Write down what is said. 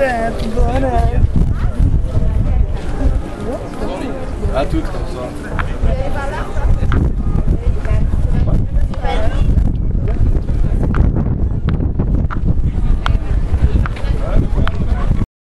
Bora, bora. A.